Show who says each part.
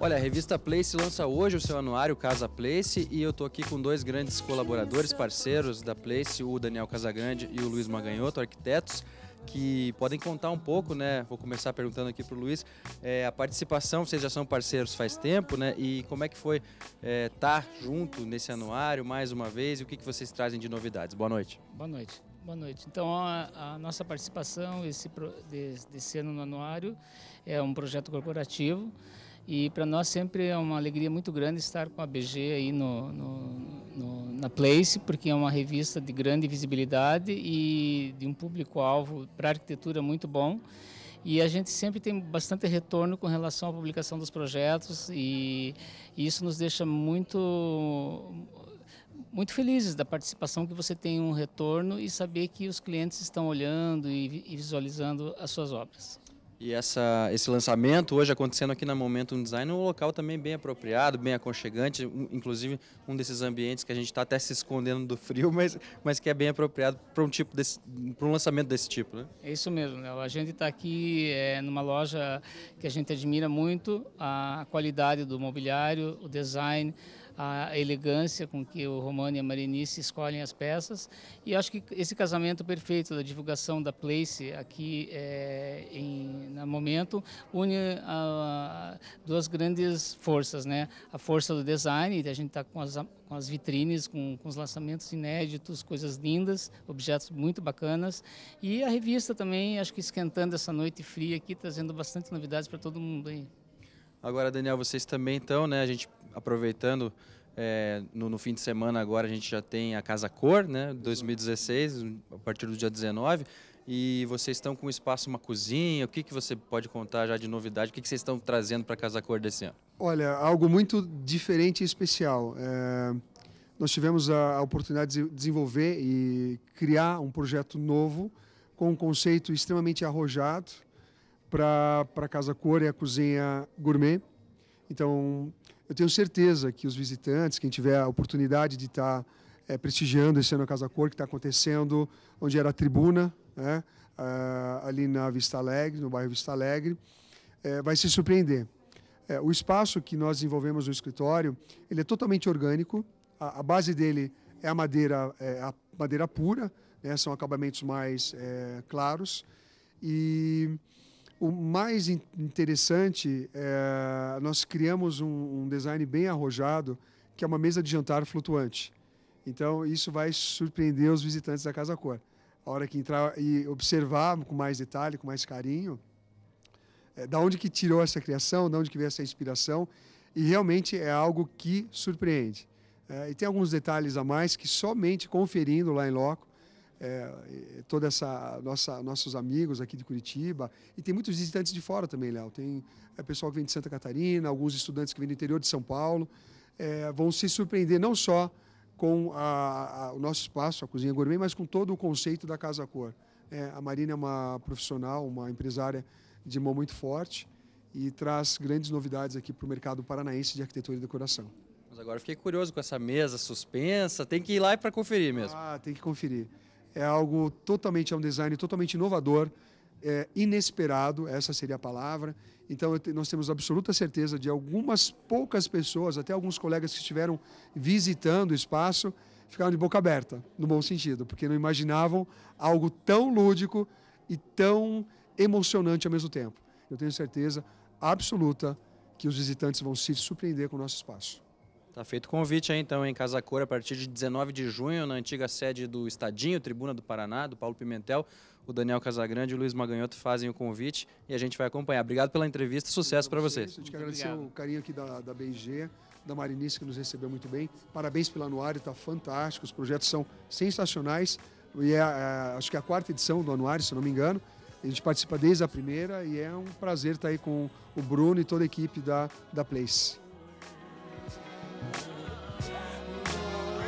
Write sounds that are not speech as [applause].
Speaker 1: Olha, a revista Place lança hoje o seu anuário Casa Place e eu estou aqui com dois grandes colaboradores, parceiros da Place, o Daniel Casagrande e o Luiz Maganhoto, arquitetos, que podem contar um pouco, né? Vou começar perguntando aqui para o Luiz, é, a participação, vocês já são parceiros faz tempo, né? E como é que foi estar é, tá junto nesse anuário mais uma vez e o que, que vocês trazem de novidades? Boa noite.
Speaker 2: Boa noite. Boa noite. Então, a, a nossa participação esse, desse, ano no anuário é um projeto corporativo e para nós sempre é uma alegria muito grande estar com a BG aí no, no, no, na Place, porque é uma revista de grande visibilidade e de um público-alvo para arquitetura muito bom. E a gente sempre tem bastante retorno com relação à publicação dos projetos e, e isso nos deixa muito muito felizes da participação que você tem um retorno e saber que os clientes estão olhando e, e visualizando as suas obras.
Speaker 1: E essa, esse lançamento hoje acontecendo aqui na Momentum Design, um local também bem apropriado, bem aconchegante, um, inclusive um desses ambientes que a gente está até se escondendo do frio, [laughs] mas, mas que é bem apropriado para um tipo para um lançamento desse tipo, né?
Speaker 2: É isso mesmo, né? A gente está aqui é, numa loja que a gente admira muito a qualidade do mobiliário, o design, a elegância com que o Romano e a Marinice escolhem as peças. E acho que esse casamento perfeito da divulgação da Place aqui é, em, na Momento une a, a, duas grandes forças, né? A força do design, a gente está com as, com as vitrines, com, com os lançamentos inéditos, coisas lindas, objetos muito bacanas. E a revista também, acho que esquentando essa noite fria aqui, trazendo bastante novidades para todo mundo aí.
Speaker 1: Agora, Daniel, vocês também estão, né? A gente aproveitando é, no, no, fim de semana agora a gente já tem a Casa Cor, né? 2016, a partir do dia 19. E vocês estão com um espaço, uma cozinha. O que, que você pode contar já de novidade? O que, que vocês estão trazendo para Casa Cor desse ano?
Speaker 3: Olha, algo muito diferente e especial. É, nós tivemos a, a oportunidade de desenvolver e criar um projeto novo com um conceito extremamente arrojado, para a Casa Cor e a Cozinha Gourmet. Então, eu tenho certeza que os visitantes, quem tiver a oportunidade de estar tá, é, prestigiando esse ano a Casa Cor, que está acontecendo onde era a tribuna, né, ali na Vista Alegre, no bairro Vista Alegre, é, vai se surpreender. É, o espaço que nós desenvolvemos no escritório, ele é totalmente orgânico. A, a base dele é a madeira, a madeira pura, né, são acabamentos mais claros e o mais interessante é nós criamos um, um, design bem arrojado, que é uma mesa de jantar flutuante. Então isso vai surpreender os visitantes da Casa Cor. A hora que entrar e observar com mais detalhe, com mais carinho, é, da onde que tirou essa criação, da onde que veio essa inspiração, e realmente é algo que surpreende. É, e tem alguns detalhes a mais que somente conferindo lá em loco é, toda essa nossa nossos amigos aqui de Curitiba e tem muitos visitantes de fora também, Léo. Tem é, pessoal que vem de Santa Catarina, alguns estudantes que vêm do interior de São Paulo, é, vão se surpreender não só com a, a, o nosso espaço, a cozinha gourmet, mas com todo o conceito da Casa Cor. É, a Marina é uma profissional, uma empresária de mão muito forte e traz grandes novidades aqui para o mercado paranaense de arquitetura e decoração.
Speaker 1: Mas agora fiquei curioso com essa mesa suspensa, tem que ir lá para conferir mesmo.
Speaker 3: Ah, tem que conferir é algo totalmente, é um design totalmente inovador, é, inesperado, essa seria a palavra. Então nós temos absoluta certeza de algumas poucas pessoas, até alguns colegas que estiveram visitando o espaço, ficaram de boca aberta, no bom sentido, porque não imaginavam algo tão lúdico e tão emocionante ao mesmo tempo. Eu tenho certeza absoluta que os visitantes vão se surpreender com o nosso espaço.
Speaker 1: Tá feito o convite aí então em Casa Cor a partir de 19 de junho na antiga sede do Estadinho, Tribuna do Paraná, do Paulo Pimentel. O Daniel Casagrande e o Luiz Maganhoto fazem o convite e a gente vai acompanhar. Obrigado pela entrevista, sucesso para vocês.
Speaker 3: Eu te agradecer o carinho aqui da, da da Marinice que nos recebeu muito bem. Parabéns pelo anuário, está fantástico, os projetos são sensacionais. E é, é, acho que é a quarta edição do anuário, se não me engano. A gente participa desde a primeira e é um prazer estar aí com o Bruno e toda a equipe da, da Place.